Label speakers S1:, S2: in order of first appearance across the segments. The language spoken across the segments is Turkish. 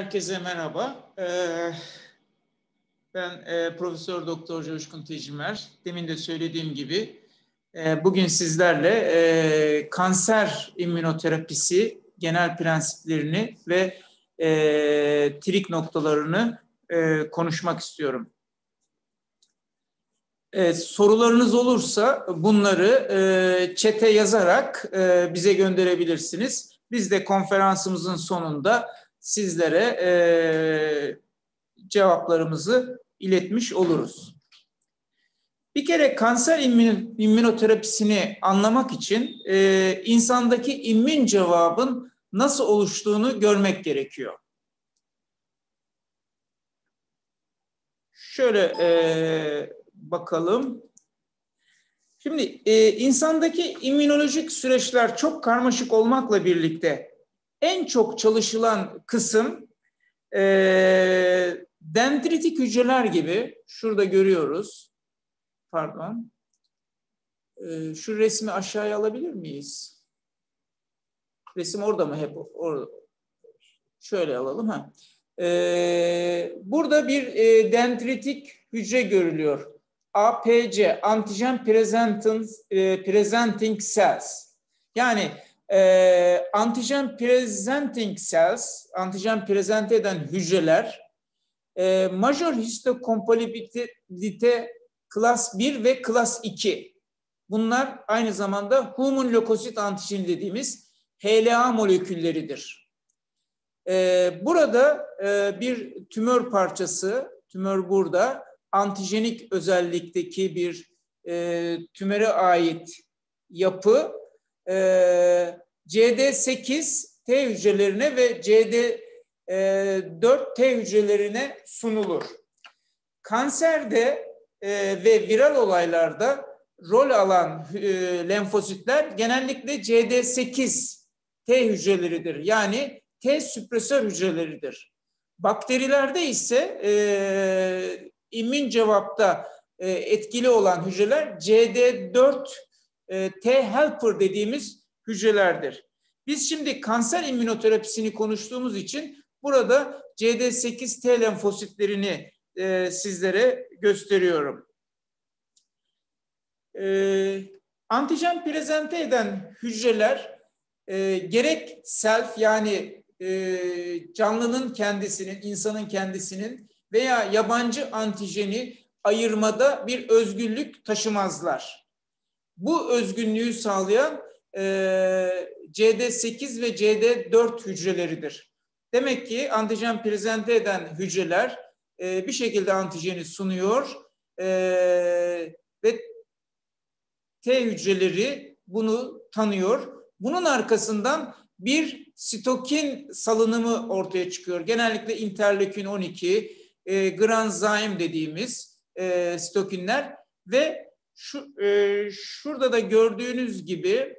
S1: Herkese merhaba. Ee, ben e, Profesör Doktor Coşkun Tecimer. Demin de söylediğim gibi e, bugün sizlerle e, kanser immünoterapisi genel prensiplerini ve trik noktalarını konuşmak istiyorum. sorularınız olursa bunları çete yazarak bize gönderebilirsiniz. Biz de konferansımızın sonunda sizlere e, cevaplarımızı iletmiş oluruz. Bir kere kanser immün, immünoterapisini anlamak için e, insandaki immün cevabın nasıl oluştuğunu görmek gerekiyor. Şöyle e, bakalım. Şimdi e, insandaki immünolojik süreçler çok karmaşık olmakla birlikte en çok çalışılan kısım e, dendritik hücreler gibi şurada görüyoruz. Pardon. E, şu resmi aşağıya alabilir miyiz? Resim orada mı hep? Orada. Şöyle alalım. ha. E, burada bir e, dendritik hücre görülüyor. APC, antigen presenting, e, presenting cells. Yani e, antijen presenting cells, antijen prezente eden hücreler e, major histokompatibilite klas 1 ve klas 2. Bunlar aynı zamanda human lökosit antijen dediğimiz HLA molekülleridir. E, burada e, bir tümör parçası, tümör burada, antijenik özellikteki bir e, tümöre ait yapı e, CD8 T hücrelerine ve CD4 T hücrelerine sunulur. Kanserde e, ve viral olaylarda rol alan e, lenfositler genellikle CD8 T hücreleridir. Yani T süpresör hücreleridir. Bakterilerde ise e, immün cevapta e, etkili olan hücreler CD4 e, T-helper dediğimiz hücrelerdir. Biz şimdi kanser immünoterapisini konuştuğumuz için burada CD8 T lenfositlerini e, sizlere gösteriyorum. E, antijen prezente eden hücreler e, gerek self yani e, canlının kendisinin, insanın kendisinin veya yabancı antijeni ayırmada bir özgürlük taşımazlar. Bu özgünlüğü sağlayan e, CD8 ve CD4 hücreleridir. Demek ki antijen prezente eden hücreler e, bir şekilde antijeni sunuyor e, ve T hücreleri bunu tanıyor. Bunun arkasından bir sitokin salınımı ortaya çıkıyor. Genellikle interleukin 12, e, granzyme dediğimiz e, sitokinler ve şu e, şurada da gördüğünüz gibi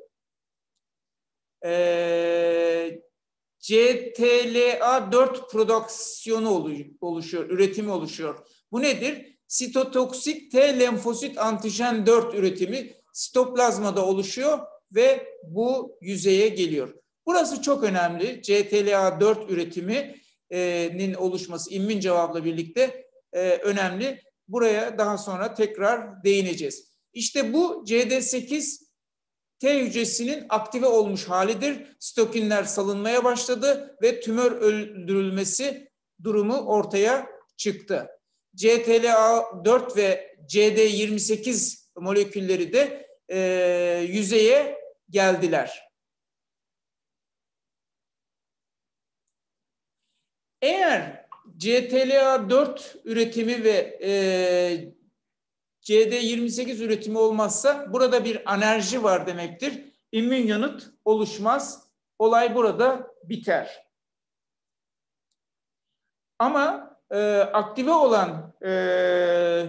S1: e, CTLA4 prodüksiyonu oluşuyor, üretimi oluşuyor. Bu nedir? Sitotoksik T lenfosit antijen 4 üretimi sitoplazmada oluşuyor ve bu yüzeye geliyor. Burası çok önemli. CTLA4 üretiminin oluşması immün cevapla birlikte e, önemli. Buraya daha sonra tekrar değineceğiz. İşte bu CD8 T hücresinin aktive olmuş halidir. Stokinler salınmaya başladı ve tümör öldürülmesi durumu ortaya çıktı. CTLA4 ve CD28 molekülleri de e, yüzeye geldiler. Eğer CTLA4 üretimi ve e, CD28 üretimi olmazsa burada bir anerji var demektir. İmmün yanıt oluşmaz. Olay burada biter. Ama e, aktive olan e,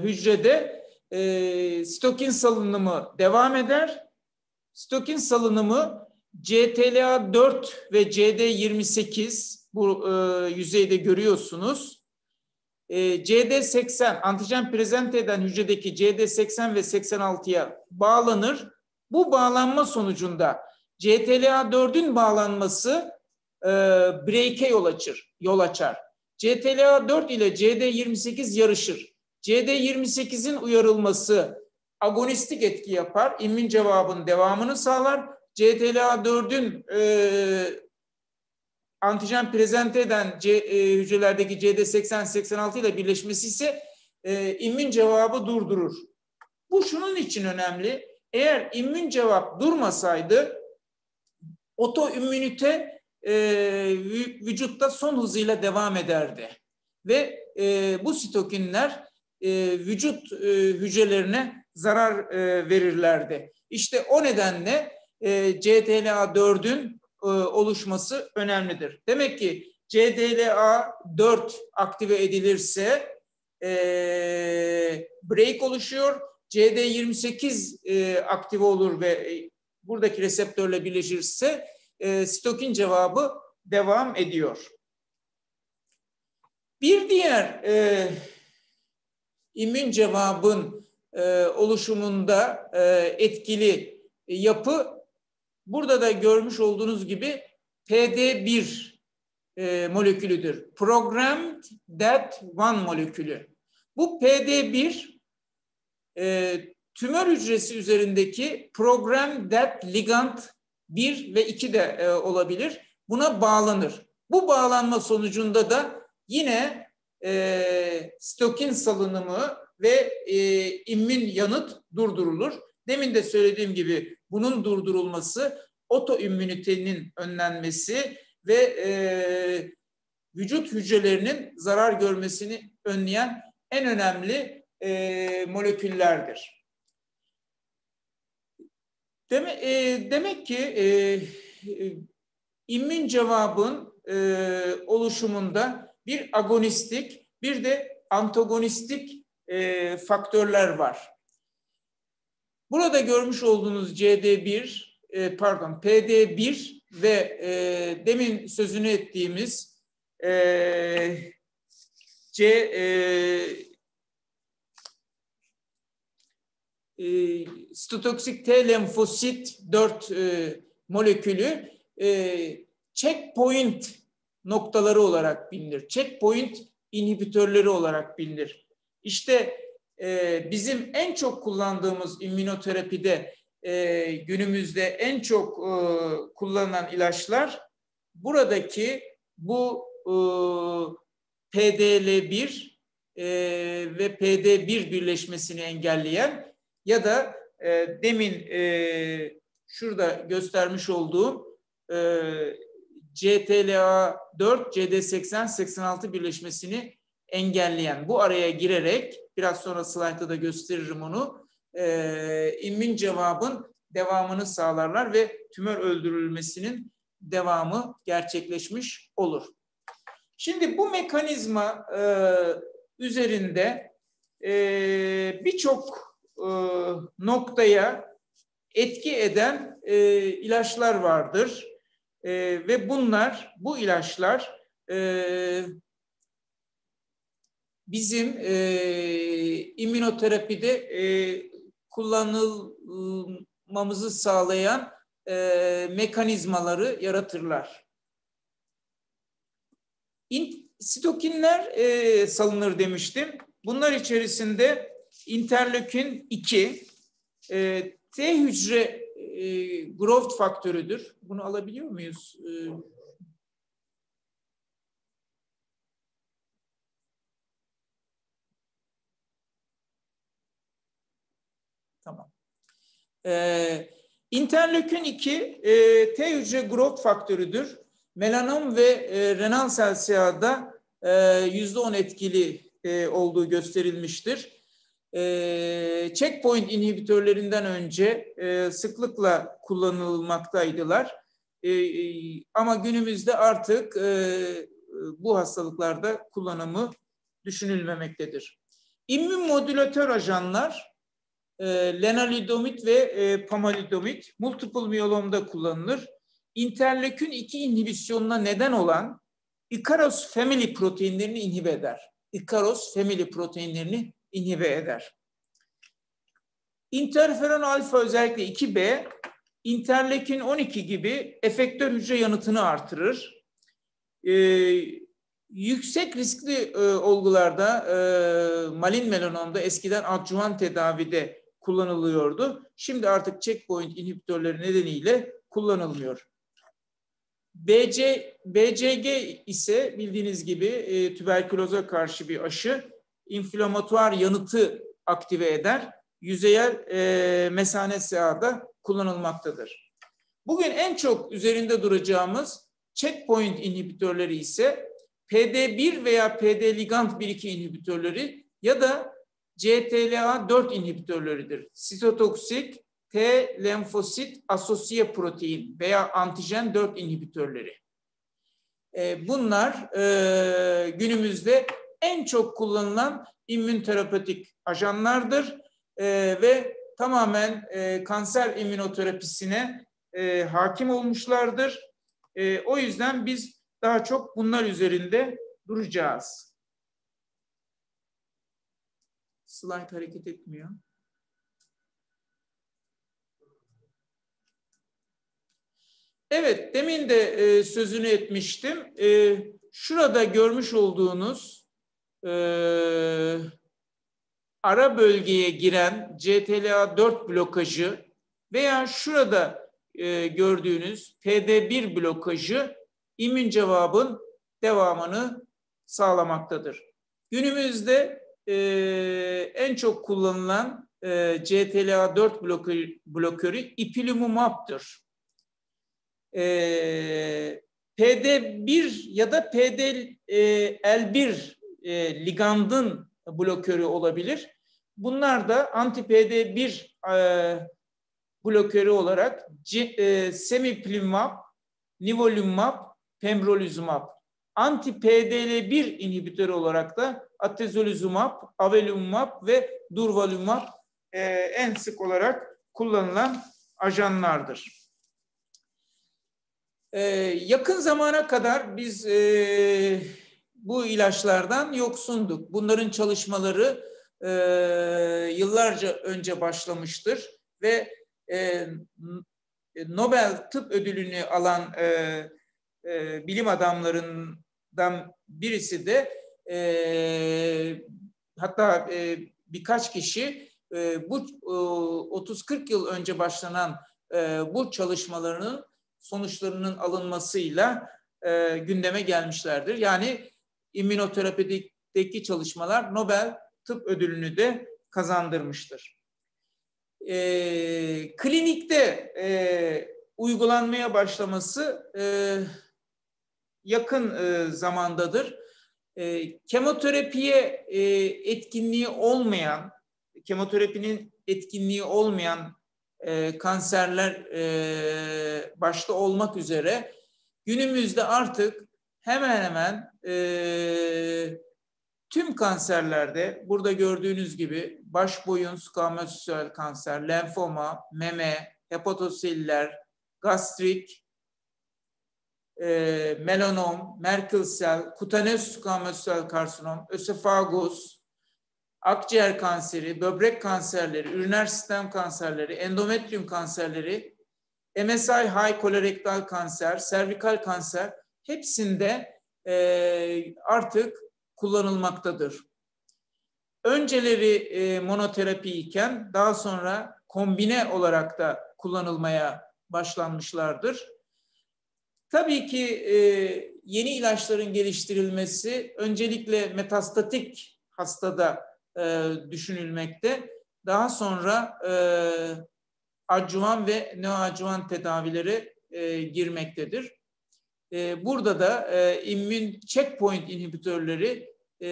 S1: hücrede e, stokin salınımı devam eder. Stokin salınımı CTLA4 ve CD28 bu e, yüzeyde görüyorsunuz e, CD80 antijen prezent eden hücredeki CD80 ve 86'ya bağlanır. Bu bağlanma sonucunda CTLA4'ün bağlanması e, break'e yol açır, yol açar. CTLA4 ile CD28 yarışır. CD28'in uyarılması agonistik etki yapar, immün cevabın devamını sağlar. CTLA4'ün e, antijen prezente eden C, e, hücrelerdeki CD80-86 ile birleşmesi ise e, immün cevabı durdurur. Bu şunun için önemli. Eğer immün cevap durmasaydı otoimmünite e, vücutta son hızıyla devam ederdi. Ve e, bu sitokinler e, vücut e, hücrelerine zarar e, verirlerdi. İşte o nedenle e, CTLA4'ün e, oluşması önemlidir. Demek ki CDLA4 aktive edilirse e, break oluşuyor. CD28 e, aktive olur ve e, buradaki reseptörle birleşirse e, sitokin cevabı devam ediyor. Bir diğer e, immün cevabın e, oluşumunda e, etkili yapı burada da görmüş olduğunuz gibi PD1 e, molekülüdür. Programmed That One molekülü. Bu PD1 e, tümör hücresi üzerindeki program that ligand 1 ve 2 de e, olabilir. Buna bağlanır. Bu bağlanma sonucunda da yine e, stokin salınımı ve e, immün yanıt durdurulur. Demin de söylediğim gibi bunun durdurulması otoimmünitenin önlenmesi ve e, vücut hücrelerinin zarar görmesini önleyen en önemli e, moleküllerdir. Deme, e, demek ki e, e, immün cevabın e, oluşumunda bir agonistik bir de antagonistik e, faktörler var. Burada görmüş olduğunuz CD1 e, pardon PD1 ve e, demin sözünü ettiğimiz e, C e, e, T lenfosit 4 e, molekülü checkpoint noktaları olarak bilinir. Checkpoint inhibitörleri olarak bilinir. İşte e, bizim en çok kullandığımız immünoterapide e, günümüzde en çok e, kullanılan ilaçlar buradaki bu e, PDL1 e, ve PD1 birleşmesini engelleyen ya da demin şurada göstermiş olduğum e, CTLA4, CD80-86 birleşmesini engelleyen bu araya girerek biraz sonra slaytta da gösteririm onu e, immün cevabın devamını sağlarlar ve tümör öldürülmesinin devamı gerçekleşmiş olur. Şimdi bu mekanizma e, üzerinde e, birçok e, noktaya etki eden e, ilaçlar vardır. E, ve bunlar, bu ilaçlar e, bizim e, immünoterapide e, kullanılmamızı sağlayan e, mekanizmaları yaratırlar. İn, sitokinler e, salınır demiştim. Bunlar içerisinde interleukin 2, e, T hücre e, growth faktörüdür. Bunu alabiliyor muyuz? E, Ee, interleukin 2 e, T hücre growth faktörüdür. Melanom ve e, renal sel siyahda yüzde on etkili e, olduğu gösterilmiştir. E, checkpoint inhibitörlerinden önce e, sıklıkla kullanılmaktaydılar. E, e, ama günümüzde artık e, bu hastalıklarda kullanımı düşünülmemektedir. İmmün modülatör ajanlar e, lenalidomid ve e, pomalidomid multiple miyelomda kullanılır. İnterleukin 2 inhibisyonuna neden olan Ikaros family proteinlerini inhibe eder. Ikaros family proteinlerini inhibe eder. Interferon alfa özellikle 2B interleukin 12 gibi efektör hücre yanıtını artırır. e, yüksek riskli e, olgularda e, malin melanomda eskiden adjuvan tedavide kullanılıyordu. Şimdi artık checkpoint inhibitörleri nedeniyle kullanılmıyor. BC, BCG ise bildiğiniz gibi e, tüberküloza karşı bir aşı inflamatuar yanıtı aktive eder. Yüzeyel e, mesane sehada kullanılmaktadır. Bugün en çok üzerinde duracağımız checkpoint inhibitörleri ise PD1 veya PD ligand 1-2 inhibitörleri ya da CTLA4 inhibitörleridir. Sitotoksik T lenfosit asosiye protein veya antijen 4 inhibitörleri. E, bunlar e, günümüzde en çok kullanılan immünterapetik ajanlardır e, ve tamamen kanser immünoterapisine hakim olmuşlardır. O yüzden biz daha çok bunlar üzerinde duracağız. Slide hareket etmiyor. Evet, demin de e, sözünü etmiştim. E, şurada görmüş olduğunuz e, ara bölgeye giren CTLA4 blokajı veya şurada e, gördüğünüz PD1 blokajı immün cevabın devamını sağlamaktadır. Günümüzde e, en çok kullanılan e, CTLA4 blokörü, blokörü ipilimumab'dır. E, PD1 ya da PDL1 e, ligandın blokörü olabilir. Bunlar da anti-PD1 e, blokörü olarak e, semiplimab, nivolumab pembrolizumab. Anti-PDL1 inhibitörü olarak da atezolizumab, avelumab ve durvalumab e, en sık olarak kullanılan ajanlardır. E, yakın zamana kadar biz e, bu ilaçlardan yoksunduk. Bunların çalışmaları e, yıllarca önce başlamıştır ve e, Nobel Tıp Ödülünü alan e, e, bilim adamlarından birisi de e, hatta e, birkaç kişi e, bu e, 30-40 yıl önce başlanan e, bu çalışmalarının sonuçlarının alınmasıyla e, gündeme gelmişlerdir. Yani immünoterapideki çalışmalar Nobel Tıp Ödülünü de kazandırmıştır. E, klinikte e, uygulanmaya başlaması e, yakın e, zamandadır. E, kemoterapiye e, etkinliği olmayan, kemoterapinin etkinliği olmayan e, kanserler e, başta olmak üzere günümüzde artık hemen hemen e, tüm kanserlerde burada gördüğünüz gibi baş boyun skamosel kanser, lenfoma, meme, hepatosiller, gastrik, e, melanom, Merkel sel, kutaneus squamous cell karsinom, ösofagus, akciğer kanseri, böbrek kanserleri, üriner sistem kanserleri, endometrium kanserleri, MSI high kolorektal kanser, servikal kanser hepsinde e, artık kullanılmaktadır. Önceleri e, monoterapi iken daha sonra kombine olarak da kullanılmaya başlanmışlardır. Tabii ki e, yeni ilaçların geliştirilmesi öncelikle metastatik hastada e, düşünülmekte. Daha sonra e, adjuvan ve neoadjuvan tedavileri e, girmektedir. E, burada da e, immün checkpoint inhibitörleri e,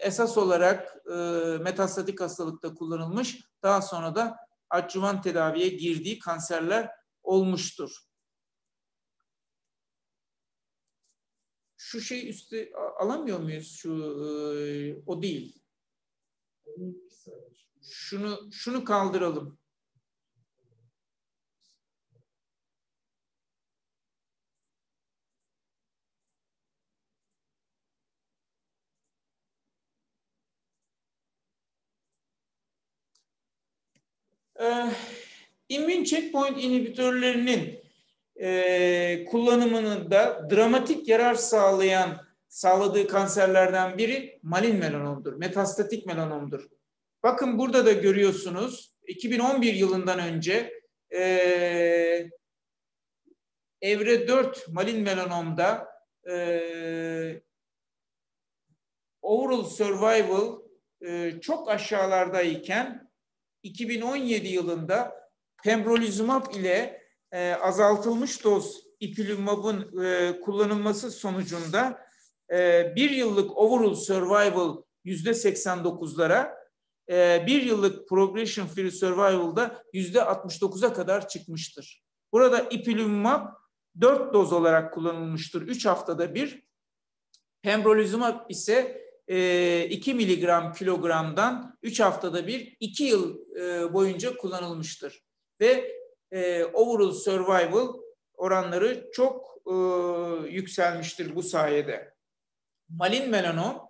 S1: esas olarak e, metastatik hastalıkta kullanılmış. Daha sonra da adjuvan tedaviye girdiği kanserler olmuştur. Şu şey üstü alamıyor muyuz? Şu e, o değil. Şunu şunu kaldıralım. Ee, immün checkpoint inhibitörlerinin e, kullanımının da dramatik yarar sağlayan sağladığı kanserlerden biri malin melanomdur, metastatik melanomdur. Bakın burada da görüyorsunuz 2011 yılından önce e, evre 4 malin melanomda e, overall survival e, çok aşağılardayken 2017 yılında pembrolizumab ile e, azaltılmış doz ipilimumabın e, kullanılması sonucunda e, bir yıllık overall survival yüzde 89'lara, e, bir yıllık progression free survival'da yüzde 69'a kadar çıkmıştır. Burada ipilimumab 4 doz olarak kullanılmıştır. 3 haftada bir. Pembrolizumab ise e, 2 miligram kilogramdan 3 haftada bir 2 yıl e, boyunca kullanılmıştır. Ve e, overall survival oranları çok e, yükselmiştir bu sayede. Malin melanom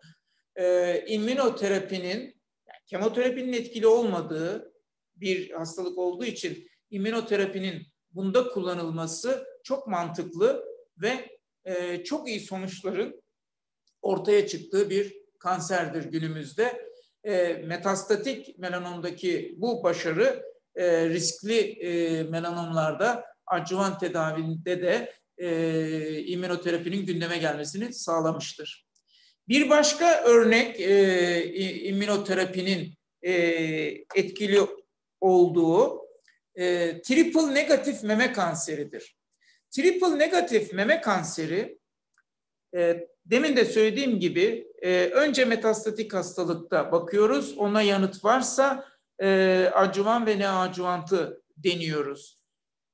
S1: e, immünoterapinin, yani kemoterapinin etkili olmadığı bir hastalık olduğu için immünoterapinin bunda kullanılması çok mantıklı ve e, çok iyi sonuçların ortaya çıktığı bir kanserdir günümüzde. E, metastatik melanomdaki bu başarı e, riskli e, melanomlarda adjuvan tedavinde de e, immünoterapinin gündeme gelmesini sağlamıştır. Bir başka örnek e, immünoterapinin e, etkili olduğu e, triple negatif meme kanseridir. Triple negatif meme kanseri e, demin de söylediğim gibi e, önce metastatik hastalıkta bakıyoruz. Ona yanıt varsa e, adjuvan ve neoadjuvantı deniyoruz.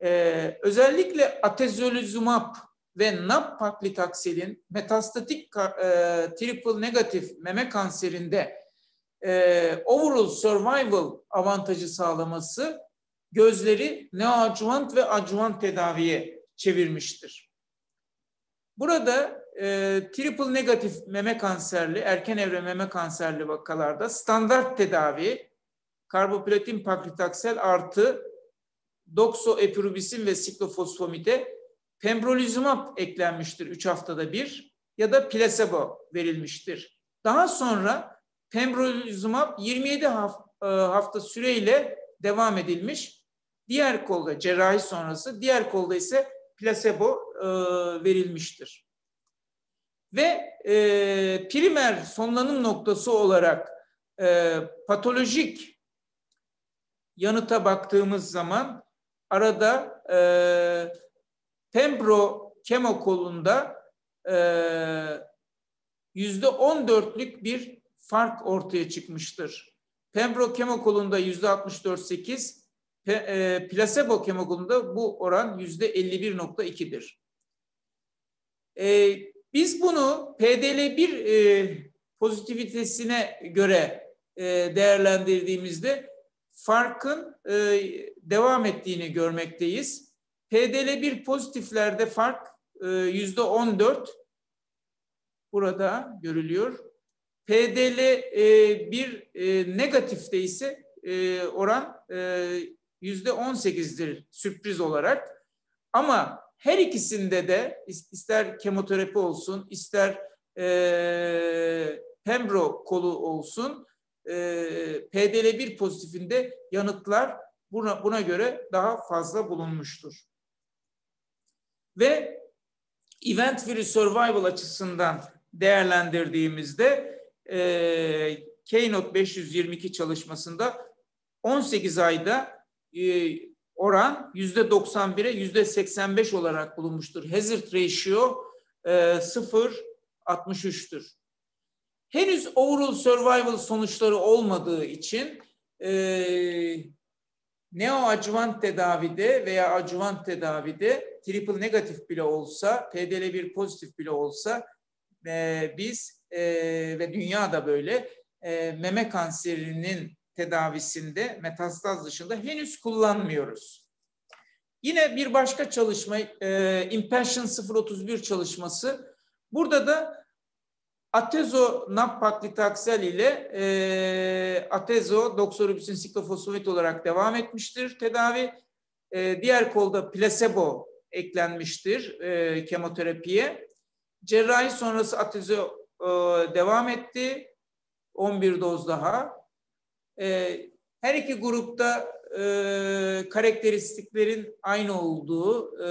S1: E, özellikle atezolizumab ve nab-paclitaxel'in metastatik e, triple negatif meme kanserinde e, overall survival avantajı sağlaması gözleri neoadjuvant ve adjuvant tedaviye çevirmiştir. Burada e, triple negatif meme kanserli, erken evre meme kanserli vakalarda standart tedavi karboplatin paklitaksel artı doksoepirubisin ve siklofosfamide pembrolizumab eklenmiştir 3 haftada bir ya da plasebo verilmiştir. Daha sonra pembrolizumab 27 hafta süreyle devam edilmiş. Diğer kolda cerrahi sonrası, diğer kolda ise plasebo e, verilmiştir. Ve e, primer sonlanım noktası olarak e, patolojik yanıta baktığımız zaman arada e, pembro kemo kolunda e, yüzde on dörtlük bir fark ortaya çıkmıştır. Pembro kemo kolunda yüzde altmış dört sekiz, e, plasebo kemo kolunda bu oran yüzde elli bir nokta ikidir. E, biz bunu PDL1 e, pozitivitesine göre e, değerlendirdiğimizde farkın e, devam ettiğini görmekteyiz. PDL1 pozitiflerde fark e, yüzde 14 burada görülüyor. PDL1 e, negatifte ise e, oran e, yüzde 18'dir sürpriz olarak. Ama her ikisinde de ister kemoterapi olsun, ister e, pembro kolu olsun, e, PDL1 pozitifinde yanıtlar buna, buna göre daha fazla bulunmuştur. Ve event free survival açısından değerlendirdiğimizde e, Keynote 522 çalışmasında 18 ayda e, oran yüzde 91'e yüzde 85 olarak bulunmuştur. Hazard ratio e, 0.63'tür. Henüz overall survival sonuçları olmadığı için e, neoadjuvant tedavide veya adjuvant tedavide triple negatif bile olsa, PDL1 pozitif bile olsa e, biz e, ve dünya da böyle e, meme kanserinin tedavisinde metastaz dışında henüz kullanmıyoruz. Yine bir başka çalışma e, Impassion 031 çalışması. Burada da atezo napaklitaksel ile e, atezo doksorubüsin siklofosfamid olarak devam etmiştir tedavi. E, diğer kolda plasebo eklenmiştir e, kemoterapiye. Cerrahi sonrası atezo e, devam etti. 11 doz daha. E, her iki grupta e, karakteristiklerin aynı olduğu, e,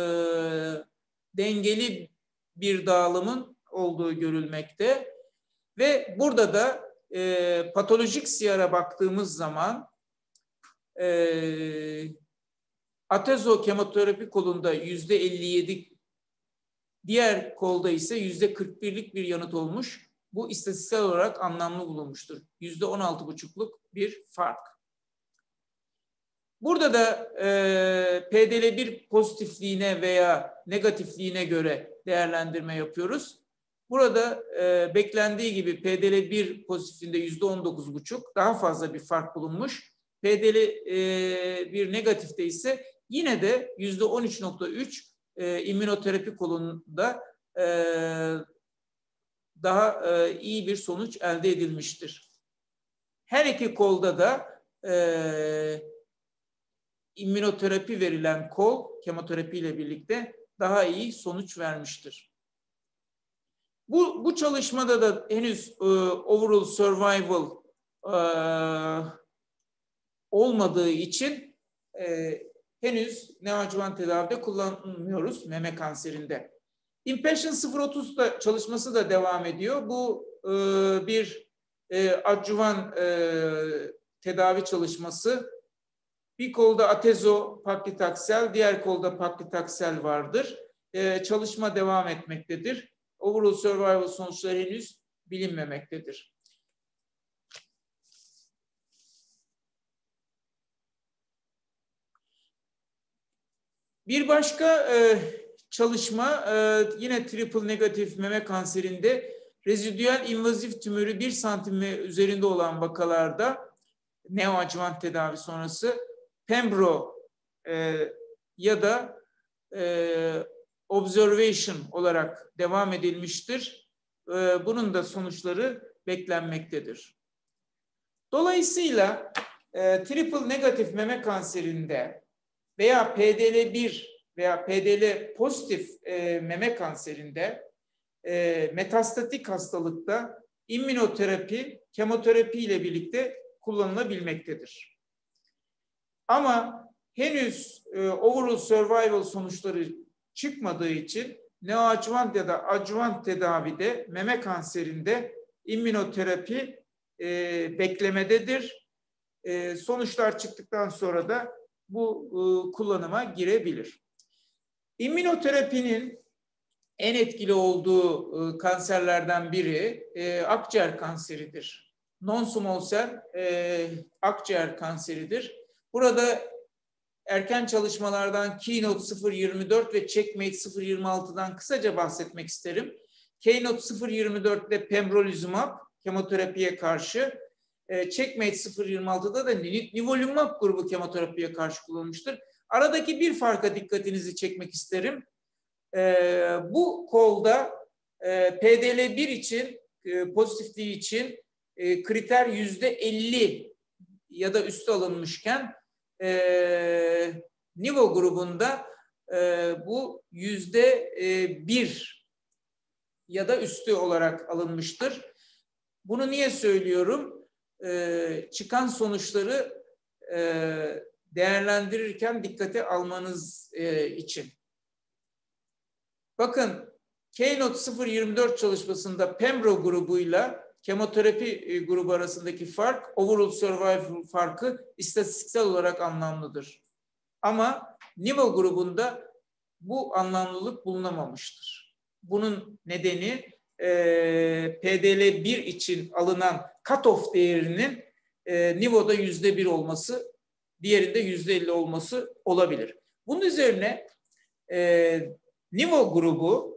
S1: dengeli bir dağılımın olduğu görülmekte. Ve burada da e, patolojik siyara baktığımız zaman e, atezo kemoterapi kolunda yüzde 57 diğer kolda ise yüzde 41'lik bir yanıt olmuş. Bu istatistiksel olarak anlamlı bulunmuştur. Yüzde 16,5'luk bir fark. Burada da e, PDL1 pozitifliğine veya negatifliğine göre değerlendirme yapıyoruz. Burada e, beklendiği gibi PDL1 pozitifinde yüzde 19,5 daha fazla bir fark bulunmuş. PDL1 e, negatifte ise yine de yüzde 13,3 e, immünoterapi kolunda e, daha e, iyi bir sonuç elde edilmiştir. Her iki kolda da e, immünoterapi verilen kol kemoterapi ile birlikte daha iyi sonuç vermiştir. Bu, bu çalışmada da henüz e, overall survival e, olmadığı için e, henüz neoadjuvant tedavide kullanmıyoruz meme kanserinde. Impassion 030 da çalışması da devam ediyor. Bu e, bir e, adjuvan e, tedavi çalışması. Bir kolda atezo paklitaksel, diğer kolda paklitaksel vardır. E, çalışma devam etmektedir. Overall survival sonuçları henüz bilinmemektedir. Bir başka e, çalışma e, yine triple negatif meme kanserinde rezidüel invazif tümörü 1 santim ve üzerinde olan vakalarda neoadjuvant tedavi sonrası Pembro e, ya da e, observation olarak devam edilmiştir. E, bunun da sonuçları beklenmektedir. Dolayısıyla e, triple negatif meme kanserinde veya PDL1 veya PDL pozitif e, meme kanserinde e, metastatik hastalıkta immünoterapi, kemoterapi ile birlikte kullanılabilmektedir. Ama henüz overall survival sonuçları çıkmadığı için neoadjuvant ya da adjuvant tedavide meme kanserinde immünoterapi e, beklemededir. E, sonuçlar çıktıktan sonra da bu e, kullanıma girebilir. İmmünoterapinin en etkili olduğu e, kanserlerden biri e, akciğer kanseridir. Non-small cell e, akciğer kanseridir. Burada erken çalışmalardan Keynote 024 ve Checkmate 026'dan kısaca bahsetmek isterim. Keynote 024'te pembrolizumab kemoterapiye karşı, e, Checkmate 026'da da nivolumab grubu kemoterapiye karşı kullanılmıştır. Aradaki bir farka dikkatinizi çekmek isterim. E, bu kolda e, PDL1 için, e, pozitifliği için e, kriter yüzde 50 ya da üstü alınmışken e, Nivo grubunda e, bu yüzde e, bir ya da üstü olarak alınmıştır. Bunu niye söylüyorum? E, çıkan sonuçları e, değerlendirirken dikkate almanız e, için. Bakın Keynote 024 çalışmasında Pembro grubuyla kemoterapi e, grubu arasındaki fark, overall survival farkı istatistiksel olarak anlamlıdır. Ama Nivo grubunda bu anlamlılık bulunamamıştır. Bunun nedeni e, PDL1 için alınan cutoff değerinin e, Nivo'da yüzde bir olması, diğerinde yüzde elli olması olabilir. Bunun üzerine e, Nivo grubu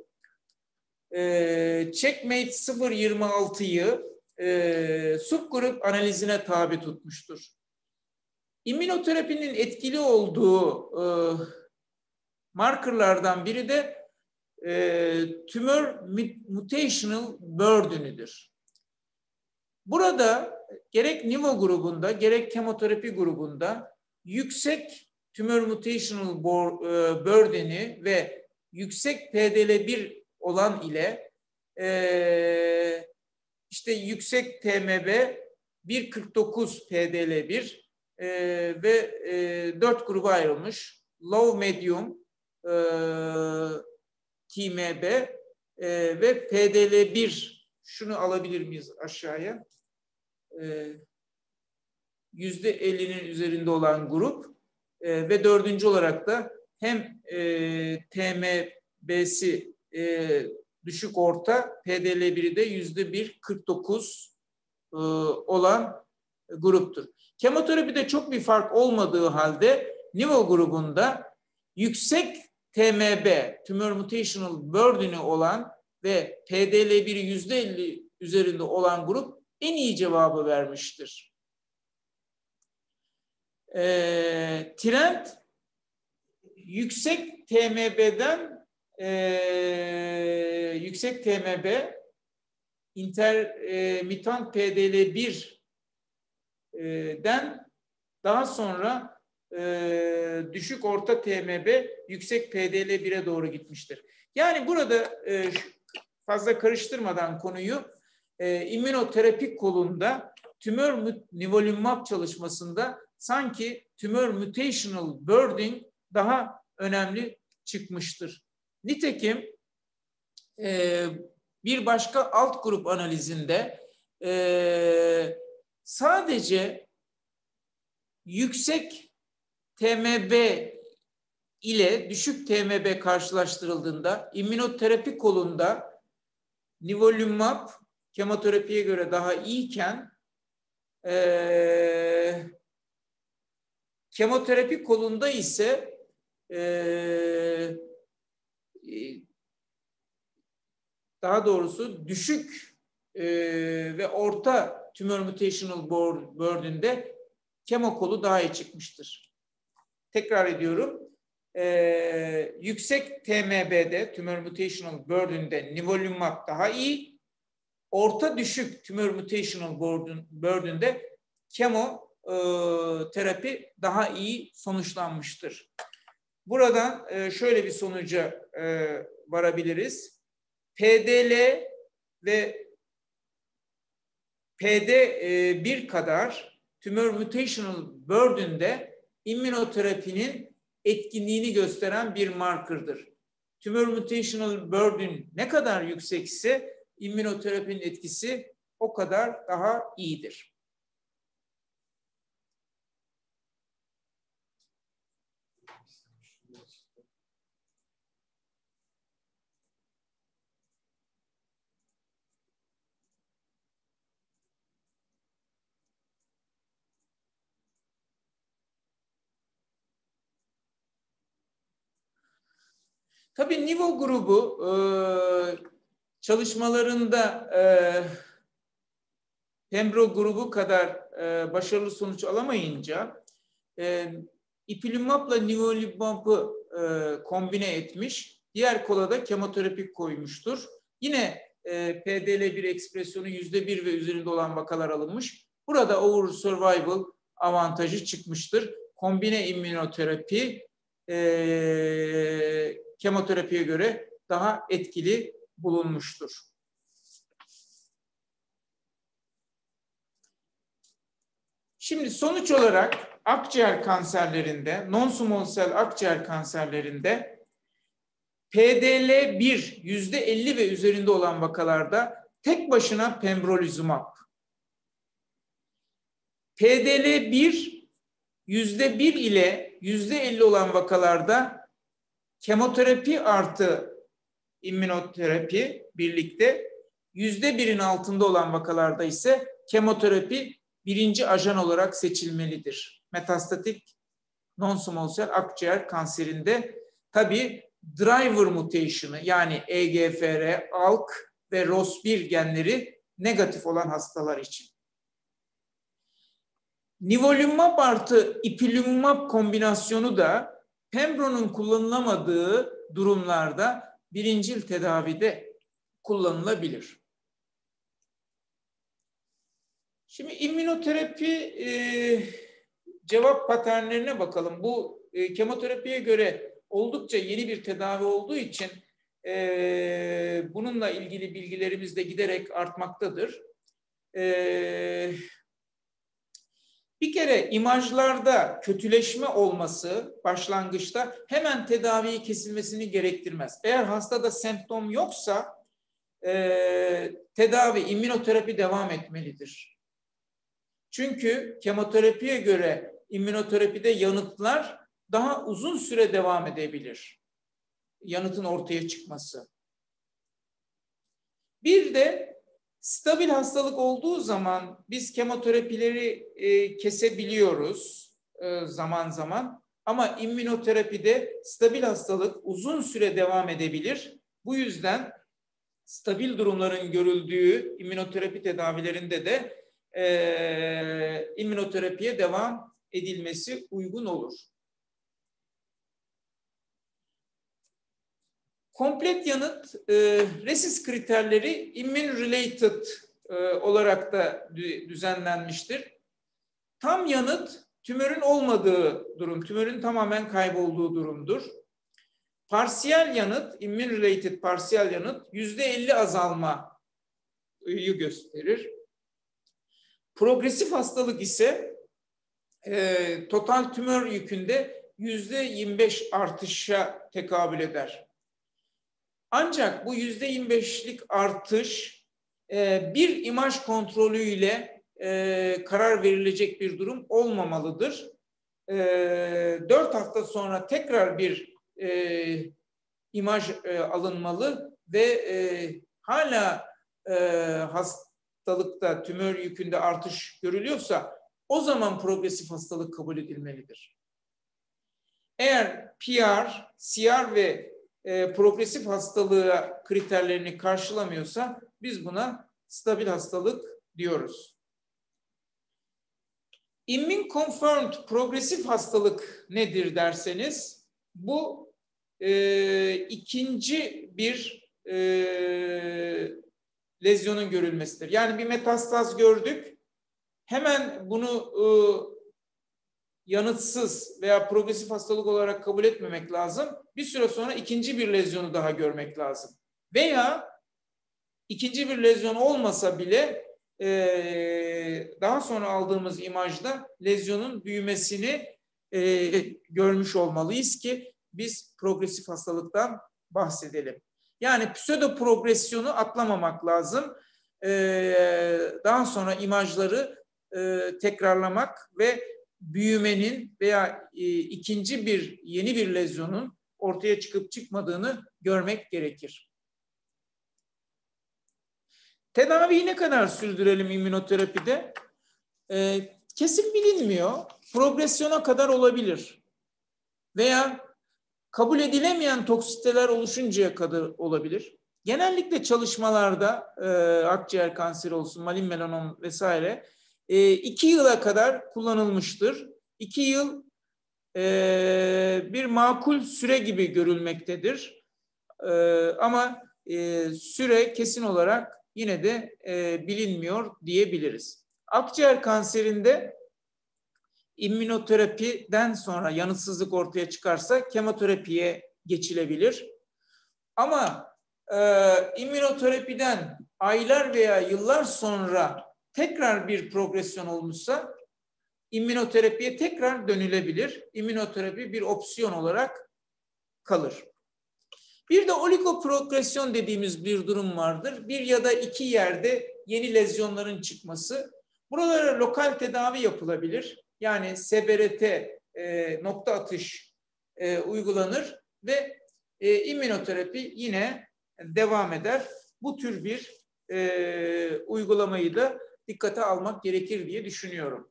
S1: e, Checkmate 026'yı e, subgrup analizine tabi tutmuştur. İmmünoterapinin etkili olduğu e, markerlardan biri de e, tümör mutational burden'üdür. Burada gerek Nivo grubunda gerek kemoterapi grubunda yüksek tümör mutational e, burden'i ve yüksek PDL1 olan ile e, işte yüksek TMB 1.49 PDL1 e, ve e, 4 gruba ayrılmış. Low, medium, e, TMB e, ve PDL1 şunu alabilir miyiz aşağıya? E, yüzde 50'nin üzerinde olan grup e, ve dördüncü olarak da hem e, TMB'si e, düşük orta, PDL1'i de yüzde bir 49 e, olan gruptur. Kemoterapide çok bir fark olmadığı halde Nivo grubunda yüksek TMB, Tumor Mutational Burden'i olan ve PDL1'i yüzde 50 üzerinde olan grup en iyi cevabı vermiştir. E, trend yüksek TMB'den e, yüksek TMB intermittent PDL1'den daha sonra e, düşük orta TMB yüksek PDL1'e doğru gitmiştir. Yani burada e, fazla karıştırmadan konuyu e, immünoterapik kolunda tümör nivolumab çalışmasında sanki tümör mutational burden daha önemli çıkmıştır. Nitekim e, bir başka alt grup analizinde e, sadece yüksek TMB ile düşük TMB karşılaştırıldığında immünoterapi kolunda nivolumab kemoterapiye göre daha iyiken e, kemoterapi kolunda ise e, daha doğrusu düşük e, ve orta tümör mutational burden'de kemo kolu daha iyi çıkmıştır. Tekrar ediyorum. E, yüksek TMB'de tümör mutational burden'de nivolumab daha iyi. Orta düşük tümör mutational burden, burden'de kemo e, terapi daha iyi sonuçlanmıştır. Buradan e, şöyle bir sonuca e, varabiliriz. PDL ve PD1 e, kadar tümör mutational burden'de immünoterapinin etkinliğini gösteren bir markerdır. Tümör mutational burden ne kadar yüksekse immünoterapinin etkisi o kadar daha iyidir. Tabii Nivo grubu e, çalışmalarında e, Pembro grubu kadar e, başarılı sonuç alamayınca e, ipilimumabla nivolumabı e, kombine etmiş. Diğer kola da kemoterapi koymuştur. Yine e, PDL1 ekspresyonu yüzde bir ve üzerinde olan vakalar alınmış. Burada over survival avantajı çıkmıştır. Kombine immünoterapi e, kemoterapiye göre daha etkili bulunmuştur. Şimdi sonuç olarak akciğer kanserlerinde, non-small cell akciğer kanserlerinde PDL1 yüzde 50 ve üzerinde olan vakalarda tek başına pembrolizumab. PDL1 yüzde 1 ile yüzde 50 olan vakalarda kemoterapi artı immünoterapi birlikte yüzde birin altında olan vakalarda ise kemoterapi birinci ajan olarak seçilmelidir. Metastatik non-small cell akciğer kanserinde tabi driver mutation'ı yani EGFR, ALK ve ROS1 genleri negatif olan hastalar için. Nivolumab artı ipilimumab kombinasyonu da Pembro'nun kullanılamadığı durumlarda birincil tedavide kullanılabilir. Şimdi immünoterapi e, cevap paternlerine bakalım. Bu e, kemoterapiye göre oldukça yeni bir tedavi olduğu için e, bununla ilgili bilgilerimiz de giderek artmaktadır. E, bir kere imajlarda kötüleşme olması başlangıçta hemen tedaviyi kesilmesini gerektirmez. Eğer hastada semptom yoksa e, tedavi, immünoterapi devam etmelidir. Çünkü kemoterapiye göre immünoterapide yanıtlar daha uzun süre devam edebilir. Yanıtın ortaya çıkması. Bir de stabil hastalık olduğu zaman biz kemoterapileri e, kesebiliyoruz e, zaman zaman. Ama immünoterapide stabil hastalık uzun süre devam edebilir. Bu yüzden stabil durumların görüldüğü immünoterapi tedavilerinde de e, immünoterapiye devam edilmesi uygun olur. Komplet yanıt e, RESIS kriterleri immune related e, olarak da düzenlenmiştir. Tam yanıt tümörün olmadığı durum, tümörün tamamen kaybolduğu durumdur. Parsiyel yanıt, immune related parsiyel yanıt yüzde elli azalmayı gösterir. Progresif hastalık ise e, total tümör yükünde yüzde 25 artışa tekabül eder. Ancak bu yüzde 25'lik artış e, bir imaj kontrolüyle e, karar verilecek bir durum olmamalıdır. E, 4 hafta sonra tekrar bir e, imaj alınmalı ve hala hastalıkta tümör yükünde artış görülüyorsa o zaman progresif hastalık kabul edilmelidir. Eğer PR, CR ve e, progresif hastalığı kriterlerini karşılamıyorsa biz buna stabil hastalık diyoruz. Immune confirmed progresif hastalık nedir derseniz bu e, ikinci bir e, lezyonun görülmesidir. Yani bir metastaz gördük hemen bunu e, yanıtsız veya progresif hastalık olarak kabul etmemek lazım. Bir süre sonra ikinci bir lezyonu daha görmek lazım. Veya ikinci bir lezyon olmasa bile e, daha sonra aldığımız imajda lezyonun büyümesini e, görmüş olmalıyız ki biz progresif hastalıktan bahsedelim. Yani pseudo progresyonu atlamamak lazım. Ee, daha sonra imajları e, tekrarlamak ve büyümenin veya e, ikinci bir yeni bir lezyonun ortaya çıkıp çıkmadığını görmek gerekir. Tedaviyi ne kadar sürdürelim immünoterapide? E, kesin bilinmiyor. Progresyona kadar olabilir. Veya kabul edilemeyen toksiteler oluşuncaya kadar olabilir. Genellikle çalışmalarda e, akciğer kanseri olsun, malin melanom vesaire e, iki yıla kadar kullanılmıştır. İki yıl e, bir makul süre gibi görülmektedir. E, ama e, süre kesin olarak yine de e, bilinmiyor diyebiliriz. Akciğer kanserinde immünoterapiden sonra yanıtsızlık ortaya çıkarsa kemoterapiye geçilebilir. Ama e, immünoterapiden aylar veya yıllar sonra tekrar bir progresyon olmuşsa immünoterapiye tekrar dönülebilir. İmmünoterapi bir opsiyon olarak kalır. Bir de oligoprogresyon dediğimiz bir durum vardır. Bir ya da iki yerde yeni lezyonların çıkması. Buralara lokal tedavi yapılabilir. Yani SBRT e, nokta atış e, uygulanır ve e, immünoterapi yine devam eder. Bu tür bir e, uygulamayı da dikkate almak gerekir diye düşünüyorum.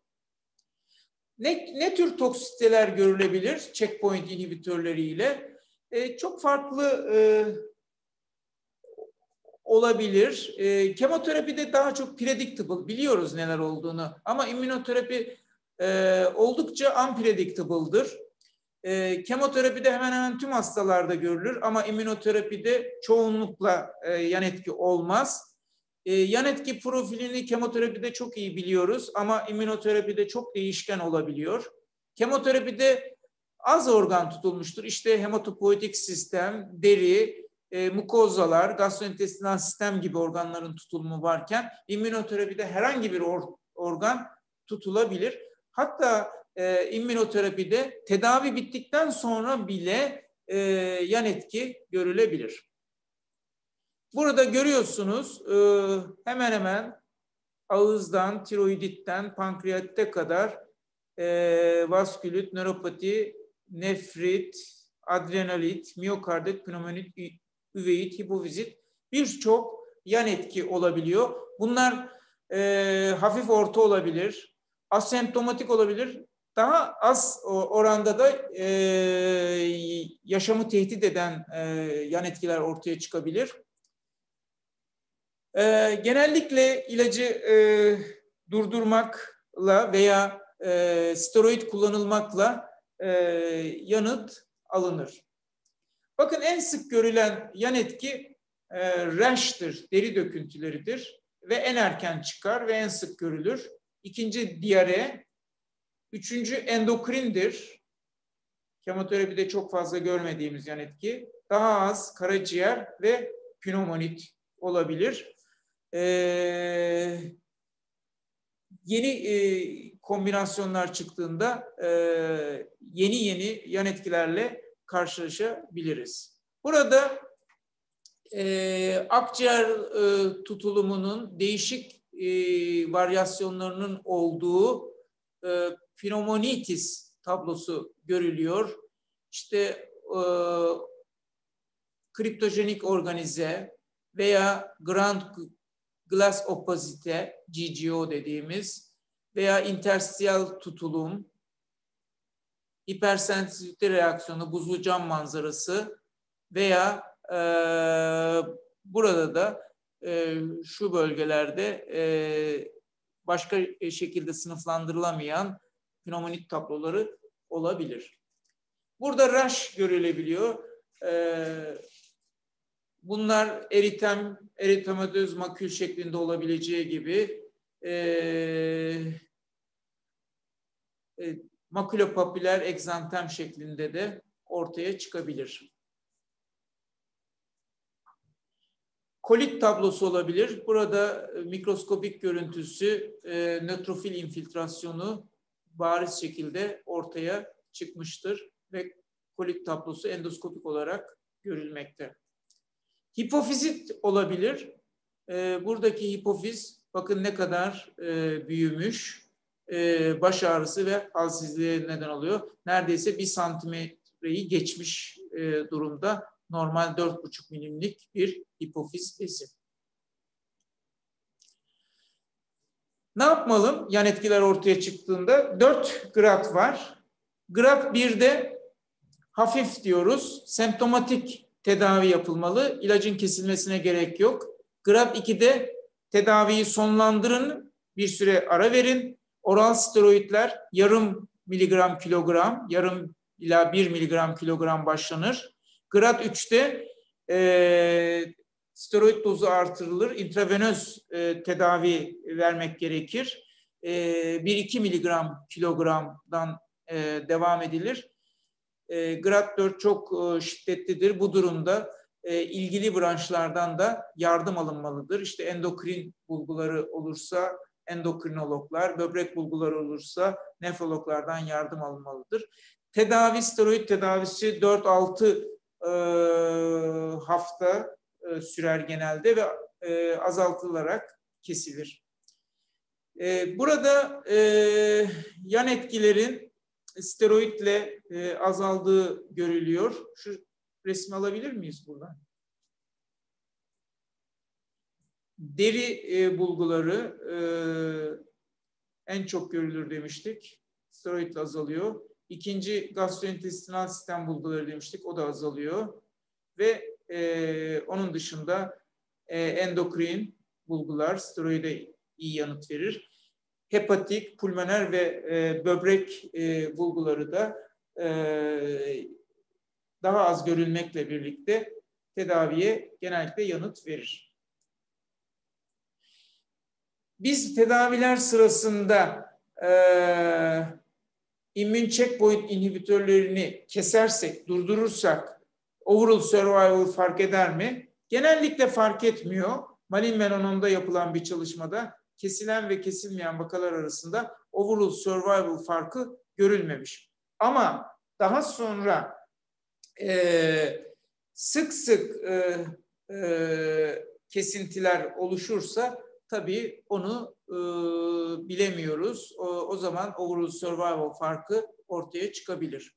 S1: Ne, ne tür toksiteler görülebilir checkpoint inhibitörleriyle? E, çok farklı e, olabilir. E, kemoterapide daha çok predictable, biliyoruz neler olduğunu. Ama immünoterapi e, oldukça unpredictable'dır. E, kemoterapide hemen hemen tüm hastalarda görülür ama immünoterapide çoğunlukla e, yan etki olmaz. E, yan etki profilini kemoterapide çok iyi biliyoruz ama immünoterapide çok değişken olabiliyor. Kemoterapide az organ tutulmuştur. İşte hematopoietik sistem, deri, e, mukozalar, gastrointestinal sistem gibi organların tutulumu varken immünoterapide herhangi bir or, organ tutulabilir. Hatta e, immünoterapide tedavi bittikten sonra bile e, yan etki görülebilir. Burada görüyorsunuz e, hemen hemen ağızdan, tiroiditten, pankreatite kadar e, vaskülit, nöropati, nefrit, adrenalit, miyokardit, pneumonit, üveit, hipofizit birçok yan etki olabiliyor. Bunlar e, hafif orta olabilir, asemptomatik olabilir. Daha az oranda da e, yaşamı tehdit eden e, yan etkiler ortaya çıkabilir. E, genellikle ilacı e, durdurmakla veya e, steroid kullanılmakla e, yanıt alınır. Bakın en sık görülen yan etki e, rash'tır, deri döküntüleridir ve en erken çıkar ve en sık görülür. İkinci diyare, üçüncü endokrindir. Kemoterapide çok fazla görmediğimiz yan etki. Daha az karaciğer ve pneumonit olabilir. Ee, yeni e, kombinasyonlar çıktığında e, yeni yeni yan etkilerle karşılaşabiliriz. Burada e, akciğer e, tutulumunun değişik e, varyasyonlarının olduğu e, pneumonitis tablosu görülüyor. İşte e, kriptojenik organize veya grand glass opposite, GGO dediğimiz veya interstitial tutulum, hipersensitivite reaksiyonu, buzlu cam manzarası veya e, burada da e, şu bölgelerde e, başka şekilde sınıflandırılamayan pneumonik tabloları olabilir. Burada rash görülebiliyor. E, bunlar eritem, eritematöz makül şeklinde olabileceği gibi e, e, makülopapüler egzantem şeklinde de ortaya çıkabilir. Kolit tablosu olabilir. Burada e, mikroskopik görüntüsü e, nötrofil infiltrasyonu bariz şekilde ortaya çıkmıştır ve kolit tablosu endoskopik olarak görülmekte. Hipofizit olabilir. E, buradaki hipofiz bakın ne kadar e, büyümüş. E, baş ağrısı ve halsizliğe neden oluyor. Neredeyse bir santimetreyi geçmiş e, durumda normal 4,5 milimlik bir hipofiz bezi. Ne yapmalım yan etkiler ortaya çıktığında? 4 grad var. Grad 1'de hafif diyoruz. Semptomatik tedavi yapılmalı. İlacın kesilmesine gerek yok. Grad 2'de tedaviyi sonlandırın. Bir süre ara verin. Oral steroidler yarım miligram kilogram, yarım ila bir miligram kilogram başlanır. Grad 3'te e, steroid dozu artırılır. intravenöz e, tedavi vermek gerekir. E, 1-2 miligram kilogramdan e, devam edilir. E, grad 4 çok e, şiddetlidir. Bu durumda e, ilgili branşlardan da yardım alınmalıdır. İşte endokrin bulguları olursa endokrinologlar, böbrek bulguları olursa nefrologlardan yardım alınmalıdır. Tedavi, steroid tedavisi 4-6 e, hafta e, sürer genelde ve e, azaltılarak kesilir. E, burada e, yan etkilerin steroidle e, azaldığı görülüyor. Şu resmi alabilir miyiz buradan? Deri e, bulguları e, en çok görülür demiştik. Steroidle azalıyor. İkinci gastrointestinal sistem bulguları demiştik. O da azalıyor. Ve e, onun dışında e, endokrin bulgular steroide iyi yanıt verir. Hepatik, pulmoner ve e, böbrek e, bulguları da daha az görülmekle birlikte tedaviye genellikle yanıt verir. Biz tedaviler sırasında e, immün checkpoint inhibitörlerini kesersek, durdurursak overall survival fark eder mi? Genellikle fark etmiyor. Malin melanomda yapılan bir çalışmada kesilen ve kesilmeyen vakalar arasında overall survival farkı görülmemiş. Ama daha sonra e, sık sık e, e, kesintiler oluşursa tabii onu e, bilemiyoruz. O, o zaman overall survival farkı ortaya çıkabilir.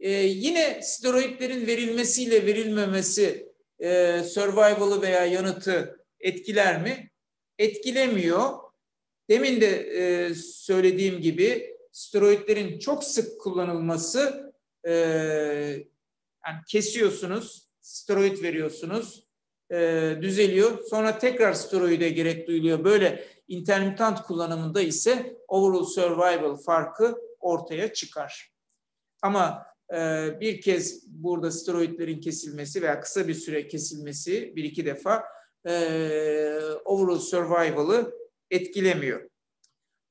S1: E, yine steroidlerin verilmesiyle verilmemesi e, survival'ı veya yanıtı etkiler mi? Etkilemiyor. Demin de e, söylediğim gibi steroidlerin çok sık kullanılması e, yani kesiyorsunuz, steroid veriyorsunuz, e, düzeliyor. Sonra tekrar steroide gerek duyuluyor. Böyle intermittent kullanımında ise overall survival farkı ortaya çıkar. Ama e, bir kez burada steroidlerin kesilmesi veya kısa bir süre kesilmesi bir iki defa e, overall survival'ı etkilemiyor.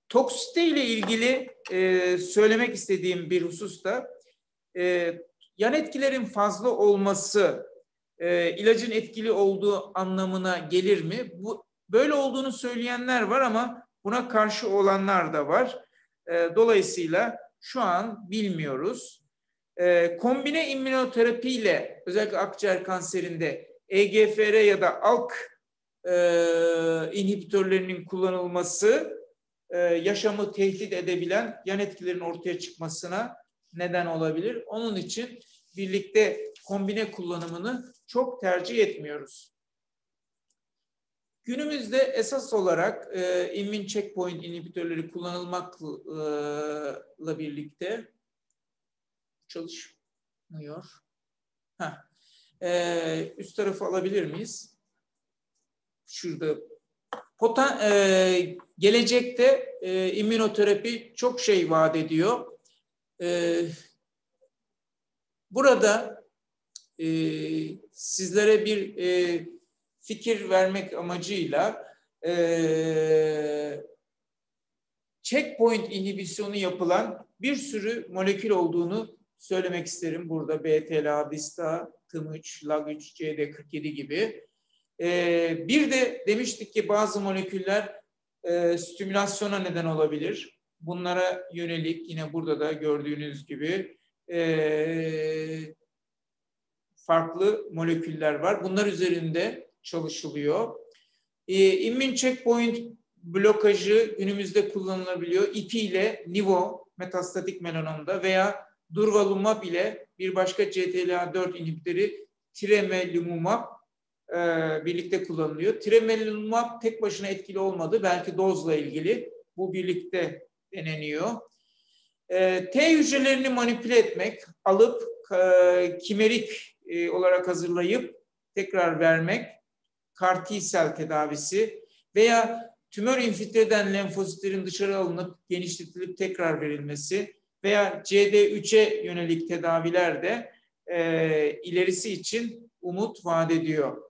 S1: Toksite ile ilgili e, söylemek istediğim bir husus da e, yan etkilerin fazla olması e, ilacın etkili olduğu anlamına gelir mi? Bu böyle olduğunu söyleyenler var ama buna karşı olanlar da var. E, dolayısıyla şu an bilmiyoruz. E, kombine immünoterapi ile özellikle akciğer kanserinde EGFR ya da ALK e, inhibitörlerinin kullanılması e, yaşamı tehdit edebilen yan etkilerin ortaya çıkmasına neden olabilir. Onun için birlikte kombine kullanımını çok tercih etmiyoruz. Günümüzde esas olarak e, immün checkpoint inhibitörleri kullanılmakla birlikte çalışmıyor. Heh. E, üst tarafı alabilir miyiz? Şurada. Poten, e, gelecekte e, immünoterapi çok şey vaat ediyor. E, burada e, sizlere bir e, fikir vermek amacıyla e, checkpoint inhibisyonu yapılan bir sürü molekül olduğunu söylemek isterim. Burada BTLA, BISTA, TIM3, LAG3, CD47 gibi. E, bir de demiştik ki bazı moleküller e, stimülasyona neden olabilir. Bunlara yönelik yine burada da gördüğünüz gibi e, farklı moleküller var. Bunlar üzerinde çalışılıyor. E, immün checkpoint blokajı günümüzde kullanılabiliyor. İpi ile nivo metastatik melanomda veya durvalumab ile bir başka CTLA4 inhibitörü tremelimumab e, birlikte kullanılıyor. Tremelimumab tek başına etkili olmadı. Belki dozla ilgili. Bu birlikte deneniyor. E, T hücrelerini manipüle etmek, alıp e, kimerik e, olarak hazırlayıp tekrar vermek, CAR T-sel tedavisi veya tümör infiltre eden lenfositlerin dışarı alınıp genişletilip tekrar verilmesi veya CD3'e yönelik tedaviler de e, ilerisi için umut vaat ediyor.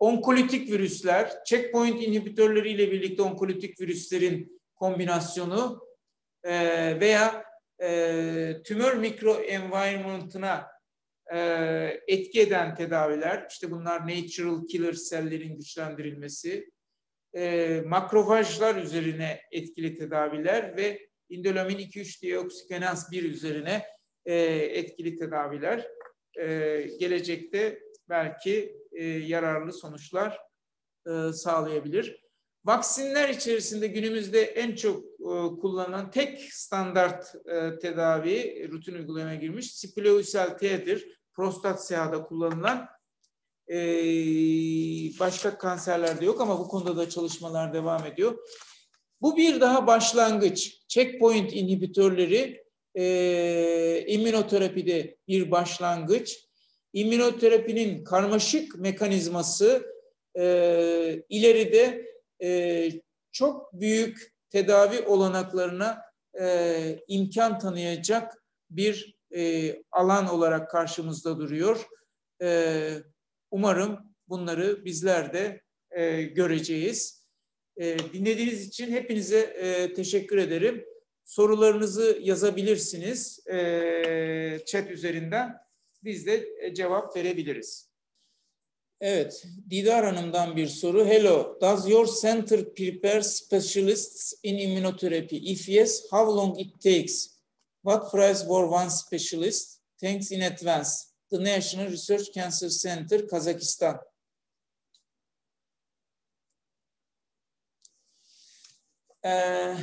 S1: Onkolitik virüsler, checkpoint inhibitörleriyle birlikte onkolitik virüslerin kombinasyonu e, veya e, tümör mikroenvironment'ına e, etki eden tedaviler, işte bunlar natural killer sellerin güçlendirilmesi, e, makrofajlar üzerine etkili tedaviler ve indolamin 2-3 deoksigenaz 1 üzerine e, etkili tedaviler. E, gelecekte belki e, yararlı sonuçlar e, sağlayabilir. Vaksinler içerisinde günümüzde en çok e, kullanılan tek standart e, tedavi rutin uygulamaya girmiş Sipileucel T'dir prostat siyahda kullanılan e, başka kanserlerde yok ama bu konuda da çalışmalar devam ediyor. Bu bir daha başlangıç. Checkpoint inhibitörleri e, immünoterapide bir başlangıç. İmmünoterapinin karmaşık mekanizması e, ileride e, çok büyük tedavi olanaklarına e, imkan tanıyacak bir e, alan olarak karşımızda duruyor. E, umarım bunları bizler de e, göreceğiz. E, dinlediğiniz için hepinize e, teşekkür ederim. sorularınızı yazabilirsiniz e, chat üzerinden. Biz de e, cevap verebiliriz. Evet, Didar Hanım'dan bir soru. Hello, does your center prepare specialists in immunotherapy? If yes, how long it takes? What price for one specialist? Thanks in advance. The National Research Cancer Center, Kazakhstan. Uh,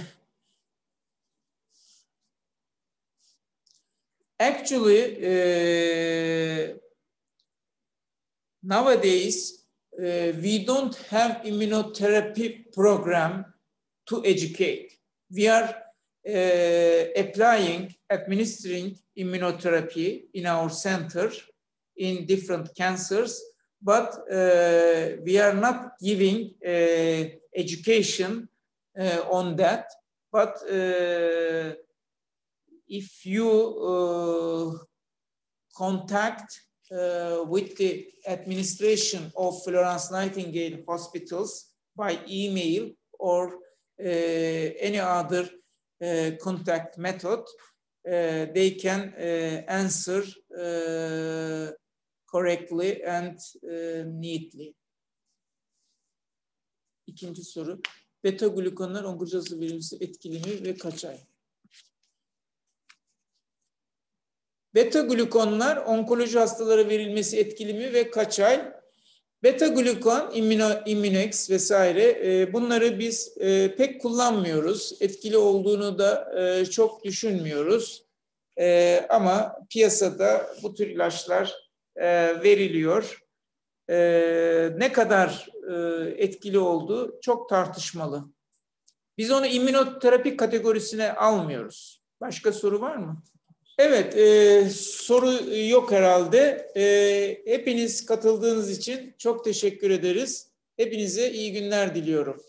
S1: actually, uh, nowadays, uh, we don't have immunotherapy program to educate. We are uh, applying, administering immunotherapy in our center in different cancers, but uh, we are not giving uh, education uh, on that. But uh, if you uh, contact uh, with the administration of Florence Nightingale hospitals by email or uh, any other contact method, they can answer correctly and neatly. İkinci soru. Beta glukanlar omurga verilmesi etkili mi ve kaç ay? Beta glukonlar onkoloji hastalara verilmesi etkili mi ve kaç ay? Beta glukon, immunex vesaire e, bunları biz e, pek kullanmıyoruz. Etkili olduğunu da e, çok düşünmüyoruz. E, ama piyasada bu tür ilaçlar e, veriliyor. E, ne kadar e, etkili olduğu çok tartışmalı. Biz onu immünoterapi kategorisine almıyoruz. Başka soru var mı? Evet, e, soru yok herhalde. E, hepiniz katıldığınız için çok teşekkür ederiz. Hepinize iyi günler diliyorum.